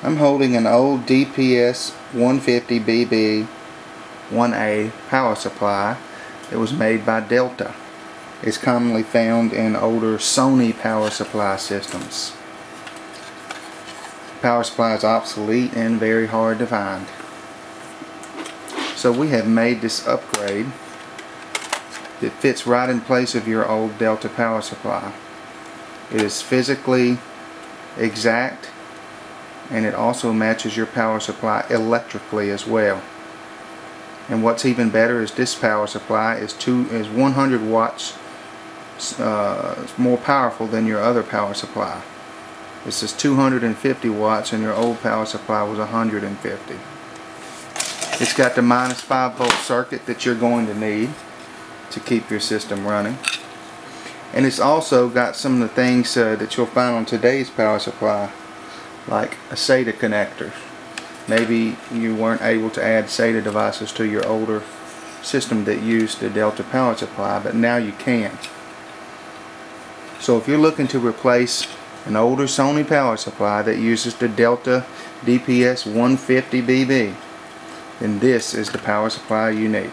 I'm holding an old DPS 150BB 1A power supply that was made by Delta. It's commonly found in older Sony power supply systems. Power supply is obsolete and very hard to find. So we have made this upgrade that fits right in place of your old Delta power supply. It is physically exact and it also matches your power supply electrically as well. And what's even better is this power supply is two is 100 watts uh, more powerful than your other power supply. This is 250 watts and your old power supply was 150. It's got the minus 5 volt circuit that you're going to need to keep your system running. And it's also got some of the things uh, that you'll find on today's power supply like a SATA connector. Maybe you weren't able to add SATA devices to your older system that used the Delta power supply, but now you can. So if you're looking to replace an older Sony power supply that uses the Delta DPS 150BB, then this is the power supply you need.